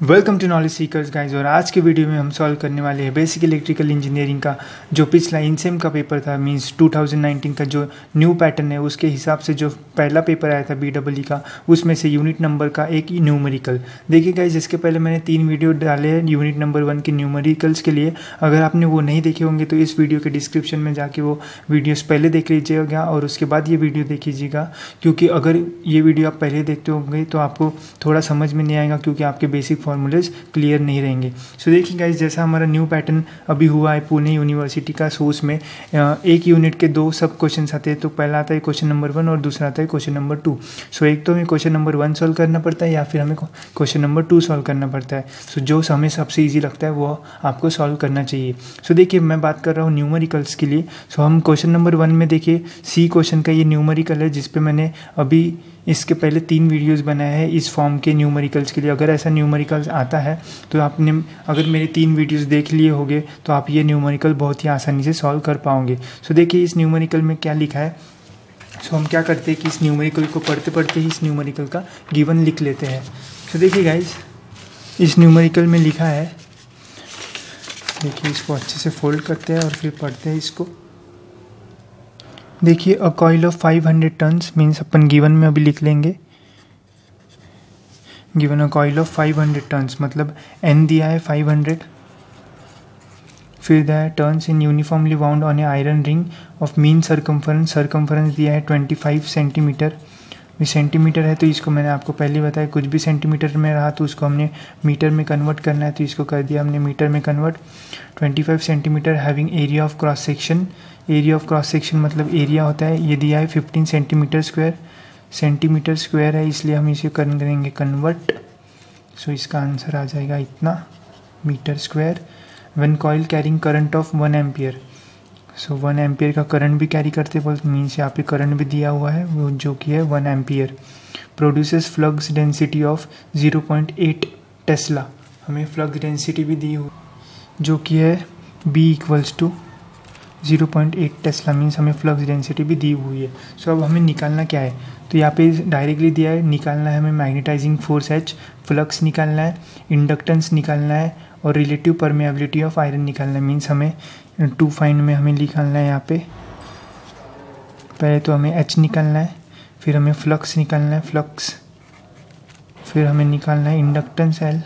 Welcome to knowledge seekers guys और आज के वीडियो में हम सॉल्व करने वाले हैं बेसिक इलेक्ट्रिकल इंजीनियरिंग का, जो पिछला इनसेम का पेपर था मींस 2019 का जो न्यू पैटर्न है, उसके हिसाब से जो पहला पेपर आया था बी डब्ल्यू का, उसमें से यूनिट नंबर का एक न्यूमरिकल देखिए गाइज़ इसके पहले मैंने तीन वीडियो डाले हैं यूनिट नंबर वन के न्यूमरिकल्स के लिए। अगर आपने वो नहीं देखे होंगे तो इस वीडियो के डिस्क्रिप्शन में जाके वो वीडियोज़ पहले देख लीजिएगा और उसके बाद ये वीडियो देख लीजिएगा। क्योंकि अगर ये वीडियो आप पहले देखते होंगे तो आपको थोड़ा समझ में नहीं आएगा, क्योंकि आपके बेसिक फॉर्मूलेज क्लियर नहीं रहेंगे। सो देखिए गाइज़ जैसा हमारा न्यू पैटर्न अभी हुआ है पुणे यूनिवर्सिटी का सोर्स में एक यूनिट के दो सब क्वेश्चन आते हैं तो पहला आता है क्वेश्चन नंबर वन और दूसरा आता है क्वेश्चन नंबर टू सो एक तो हमें क्वेश्चन नंबर वन सॉल्व करना पड़ता है या फिर हमें क्वेश्चन नंबर टू सॉल्व करना पड़ता है। सो जो हमें सबसे ईजी लगता है, वो आपको सॉल्व करना चाहिए। सो देखिए मैं बात कर रहा हूँ न्यूमरिकल्स के लिए। सो हम क्वेश्चन नंबर वन में देखिए सी क्वेश्चन का ये न्यूमरिकल है, जिसपे मैंने अभी इसके पहले तीन वीडियोस बनाए हैं, इस फॉर्म के न्यूमरिकल्स के लिए। अगर ऐसा न्यूमरिकल्स आता है तो आपने अगर मेरे तीन वीडियोस देख लिए होंगे तो आप ये न्यूमरिकल बहुत ही आसानी से सॉल्व कर पाओगे। सो देखिए, इस न्यूमरिकल में क्या लिखा है? सो हम क्या करते हैं कि इस न्यूमरिकल को पढ़ते पढ़ते ही इस न्यूमरिकल का गिवन लिख लेते हैं। सो देखिए गाइज़ इस न्यूमरिकल में लिखा है, देखिए इसको अच्छे से फोल्ड करते हैं और फिर पढ़ते हैं इसको। देखिए a coil of 500 turns means upon given में अभी लिख लेंगे। Given a coil of 500 turns मतलब एन दिया है 500 फिर दिया है turns in uniformly bound on a iron ring of mean circumference circumference दिया है 25 सेंटीमीटर सेंटीमीटर है तो इसको मैंने आपको पहले बताया, कुछ भी सेंटीमीटर में रहा तो उसको हमने मीटर में कन्वर्ट करना है तो इसको कर दिया हमने मीटर में convert 25 centimetre having area of cross section area of cross section मतलब एरिया होता है, ये दिया है 15 सेंटीमीटर स्क्वायर सेंटीमीटर स्क्वायर है, इसलिए हम इसे कर करेंगे कन्वर्ट सो इसका आंसर आ जाएगा इतना metre square one coil carrying current of one ampere so one ampere का करंट भी कैरी करते बोल मीन्स यहाँ पे करंट भी दिया हुआ है, वो जो कि है one ampere produces flux density of zero point eight tesla हमें फ्लक्स डेंसिटी भी दी हुई, जो कि है B equals to zero point eight tesla means हमें फ्लक्स डेंसिटी भी दी हुई है। सो so, अब हमें निकालना क्या है? तो यहाँ पे डायरेक्टली दिया है निकालना है हमें मैग्नेटाइजिंग फोर्स एच फ्लक्स निकालना है इंडक्टेंस निकालना है और रिलेटिव परमेबिलिटी ऑफ़ आयरन निकालना है। मीन्स हमें टू फाइंड में हमें निकालना है यहाँ पे। पहले तो हमें एच निकालना है फिर हमें फ्लक्स निकालना है फ्लक्स फिर हमें निकालना है इंडक्टेंस एल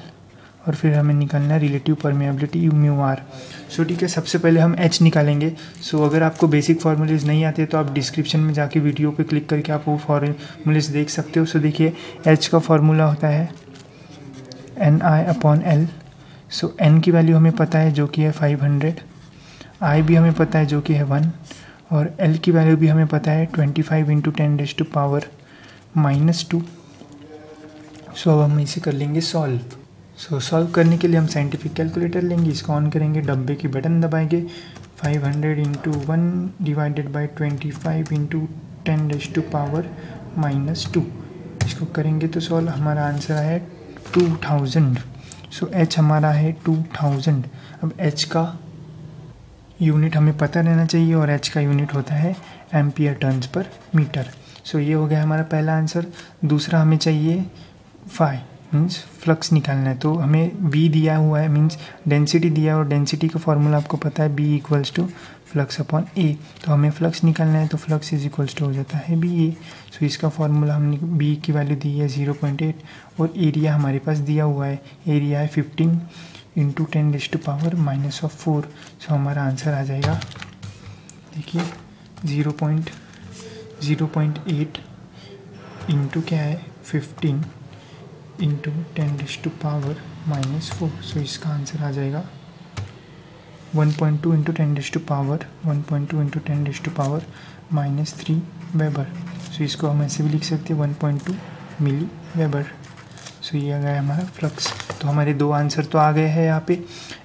और फिर हमें निकालना है relative permeability U mu R so ठीक है सबसे पहले हम एच निकालेंगे। सो so, अगर आपको बेसिक फार्मूलेज नहीं आते तो आप डिस्क्रिप्शन में जाके वीडियो पे क्लिक करके आप वो फार्मूलेज देख सकते हो। सो so, देखिए एच का फार्मूला होता है N I upon L so N की वैल्यू हमें पता है जो कि है फाइव हंड्रेड आई भी हमें पता है जो कि है वन और एल की वैल्यू भी हमें पता है twenty five into ten days to power minus two so अब हम इसे कर लेंगे सॉल्व सो so, सॉल्व करने के लिए हम साइंटिफिक कैलकुलेटर लेंगे इसको ऑन करेंगे डब्बे की बटन दबाएँगे। 500 hundred into one divided by twenty five into ten days to power minus two इसको करेंगे तो सॉल्व हमारा आंसर है टू थाउज़ेंड सो एच हमारा है टू थाउज़ेंड अब एच का यूनिट हमें पता रहना चाहिए और एच का यूनिट होता है ampere turns per metre so ये हो गया हमारा पहला आंसर दूसरा हमें चाहिए फाइव मीन्स फ्लक्स निकालना है। तो हमें बी दिया हुआ है मीन्स डेंसिटी दिया और डेंसिटी का फॉर्मूला आपको पता है B equals to flux upon A तो हमें फ्लक्स निकालना है तो फ्लक्स इज़ इक्वल्स टू हो जाता है बी ए सो इसका फॉर्मूला हमने बी की वैल्यू दी है ज़ीरो पॉइंट एट और एरिया हमारे पास दिया हुआ है। एरिया है fifteen into ten this to power minus of four so हमारा आंसर आ जाएगा, देखिए zero point zero point eight into क्या है? Fifteen into ten this to power minus four so इसका आंसर आ जाएगा one point two into ten this to power one point two into ten this to power minus three weber so इसको हम ऐसे भी लिख सकते हैं one point two milli weber so ये आ गया हमारा फ्लक्स तो हमारे दो आंसर तो आ गए हैं यहाँ पे.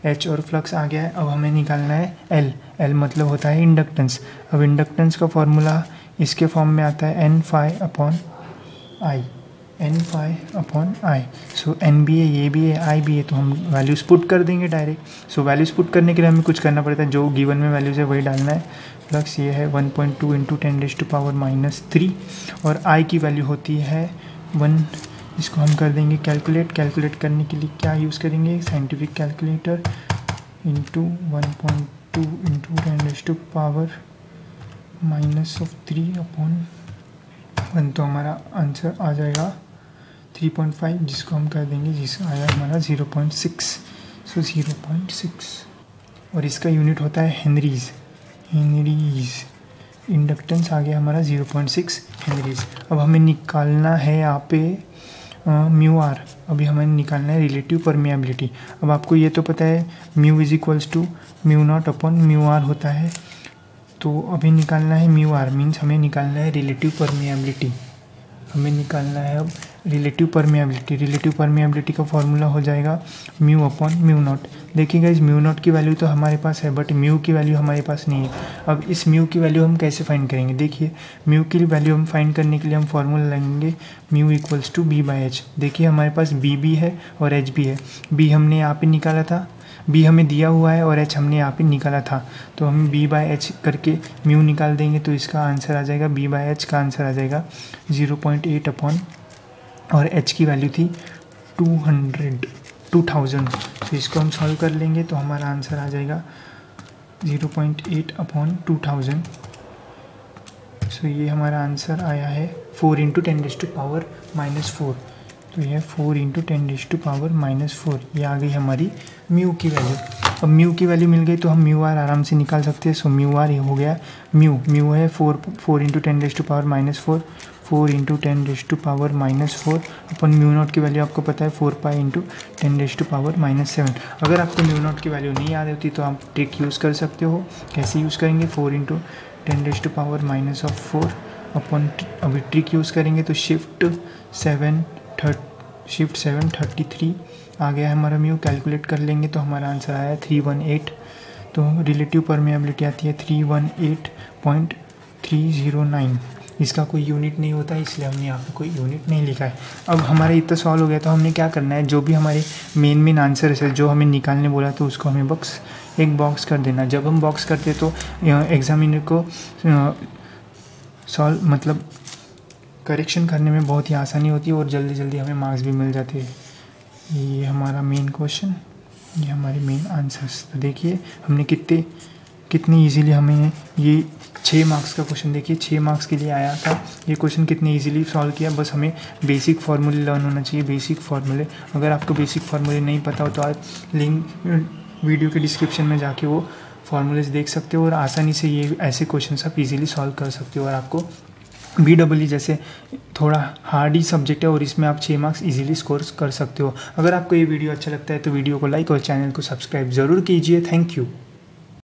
एच और फ्लक्स आ गया है. अब हमें निकालना है एल एल मतलब होता है इंडक्टेंस अब इंडक्टेंस का फॉर्मूला इसके फॉर्म में आता है N five upon I N five upon I so N B है ये भी है आई भी है तो हम वैल्यूज़ पुट कर देंगे डायरेक्ट सो वैल्यूज़ पुट करने के लिए हमें कुछ करना पड़ता है। जो गिवन में वैल्यूज़ है, वही डालना है। प्लस ये है one point two into ten days to power minus three और आई की वैल्यू होती है वन इसको हम कर देंगे कैलकुलेट कैलकुलेट करने के लिए क्या यूज़ करेंगे? Scientific calculator into one point two into ten to power minus of three upon one तो हमारा आंसर आ जाएगा थ्री पॉइंट फाइव जिसको हम कर देंगे, जिस आया हमारा zero point six so zero point six और इसका यूनिट होता है हेनरीज हेनरीज इंडक्टेंस आ गया हमारा ज़ीरो पॉइंट सिक्स हेनरीज अब हमें निकालना है यहाँ पे म्यू आर अभी हमें निकालना है रिलेटिव परमिएबिलिटी अब आपको ये तो पता है mu is equals to mu naught upon mu R होता है। तो अभी निकालना है म्यू आर मीन्स हमें निकालना है रिलेटिव परमिएबिलिटी हमें निकालना है अब रिलेटिव परमिएबिलिटी रिलेटिव परमिएबिलिटी का फॉर्मूला हो जाएगा म्यू अपॉन म्यू नॉट देखिएगा इस म्यू नॉट की वैल्यू तो हमारे पास है बट म्यू की वैल्यू हमारे पास नहीं है। अब इस म्यू की वैल्यू हम कैसे फाइंड करेंगे? देखिए म्यू की वैल्यू हम फाइंड करने के लिए हम फॉर्मूला लगेंगे mu equals to B by H देखिए, हमारे पास बी भी है और एच भी है। बी हमने यहाँ पे निकाला था। बी हमें दिया हुआ है और एच हमने यहाँ पे निकाला था। तो हम बी बाय एच करके म्यू निकाल देंगे तो इसका आंसर आ जाएगा बी बाय एच का आंसर आ जाएगा ज़ीरो पॉइंट एट अपॉन और एच की वैल्यू थी टू हंड्रेड टू थाउज़ेंड तो इसको हम सॉल्व कर लेंगे तो हमारा आंसर आ जाएगा zero point eight upon two thousand so ये हमारा आंसर आया है four into ten this to power minus four तो यह four into ten this to power minus four ये आ गई हमारी म्यू की वैल्यू अब म्यू की वैल्यू मिल गई तो हम म्यू आर आराम से निकाल सकते हैं। सो म्यू आर ये हो गया म्यू म्यू है four four into ten this to power minus four four into ten days to power minus four upon mu naught की वैल्यू आपको पता है four pi into ten days to power minus seven अगर आपको mu naught की value नहीं याद होती तो आप ट्रिक यूज़ कर सकते हो। कैसे यूज़ करेंगे? Four into ten days to power minus of four अपन अभी ट्रिक यूज़ करेंगे तो shift seven thirty shift seven thirty three आ गया है हमारा म्यू कैलकुलेट कर लेंगे तो हमारा आंसर आया है थ्री वन एट तो रिलेटिव परमेबिलिटी आती है three one eight point three zero nine इसका कोई यूनिट नहीं होता, इसलिए हमने यहाँ पे कोई यूनिट नहीं लिखा है। अब हमारा इतना सॉल्व हो गया तो हमने क्या करना है? जो भी हमारे मेन मेन आंसर है, जो हमें निकालने बोला तो उसको हमें बॉक्स एक बॉक्स कर देना। जब हम बॉक्स करते तो एग्जामिनर को सॉल्व मतलब करेक्शन करने में बहुत ही आसानी होती है और जल्दी जल्दी हमें मार्क्स भी मिल जाते हैं। ये हमारा मेन क्वेश्चन ये हमारे मेन आंसर्स तो देखिए, हमने कितने, कितनी इजीली हमें ये छः मार्क्स का क्वेश्चन देखिए छः मार्क्स के लिए आया था। ये क्वेश्चन कितने इजीली सॉल्व किया? बस हमें बेसिक फार्मूले लर्न होना चाहिए बेसिक फार्मूले अगर आपको बेसिक फार्मूले नहीं पता हो तो आप लिंक वीडियो के डिस्क्रिप्शन में जाके वो फार्मूलेज देख सकते हो और आसानी से ये ऐसे क्वेश्चन आप इजीली सॉल्व कर सकते हो और आपको बी डब्ल जैसे थोड़ा हार्ड ही सब्जेक्ट है और इसमें आप छः मार्क्स इजीली स्कोर कर सकते हो। अगर आपको ये वीडियो अच्छा लगता है तो वीडियो को लाइक और चैनल को सब्सक्राइब ज़रूर कीजिए। Thank you